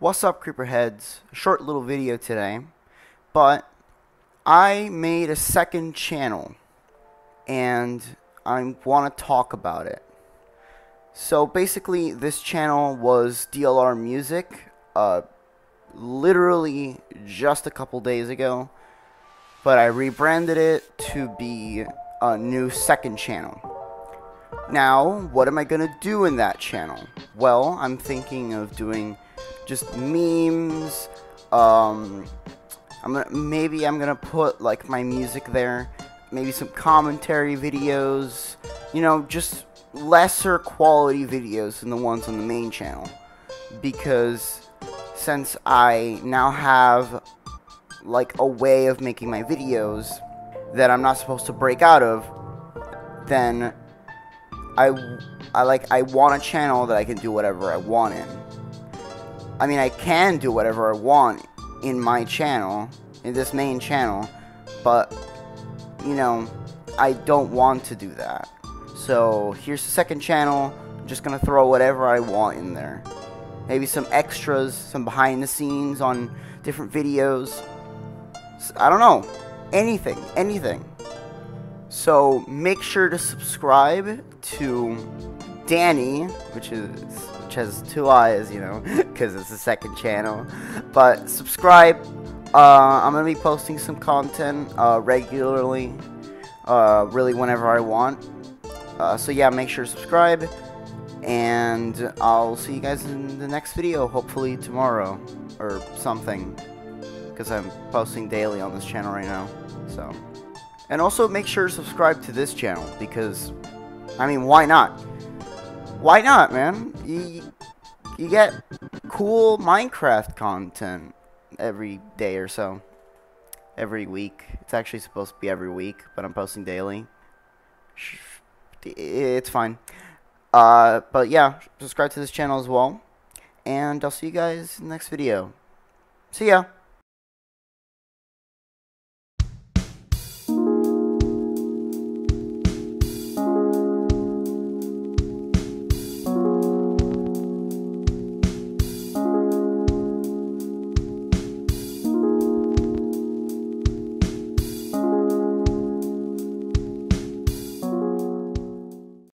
What's up, Creeperheads? Short little video today, but I made a second channel, and I want to talk about it. So basically, this channel was DLR Music, uh, literally just a couple days ago, but I rebranded it to be a new second channel. Now, what am I to do in that channel? Well, I'm thinking of doing just memes. Um, I'm gonna maybe I'm gonna put like my music there, maybe some commentary videos. You know, just lesser quality videos than the ones on the main channel, because since I now have like a way of making my videos that I'm not supposed to break out of, then I, I like I want a channel that I can do whatever I want in. I mean, I can do whatever I want in my channel, in this main channel, but, you know, I don't want to do that. So, here's the second channel. I'm just gonna throw whatever I want in there. Maybe some extras, some behind the scenes on different videos. I don't know. Anything, anything. So, make sure to subscribe to Danii, which is which has two eyes, you know, because it's the second channel. But subscribe. Uh, I'm gonna be posting some content uh, regularly, uh, really whenever I want. Uh, so yeah, make sure to subscribe, and I'll see you guys in the next video, hopefully tomorrow or something, because I'm posting daily on this channel right now. So, and also make sure to subscribe to this channel because, I mean, why not? Why not, man? You, you get cool Minecraft content every day or so. Every week. It's actually supposed to be every week, but I'm posting daily. It's fine. Uh, but yeah, subscribe to this channel as well. And I'll see you guys in the next video. See ya!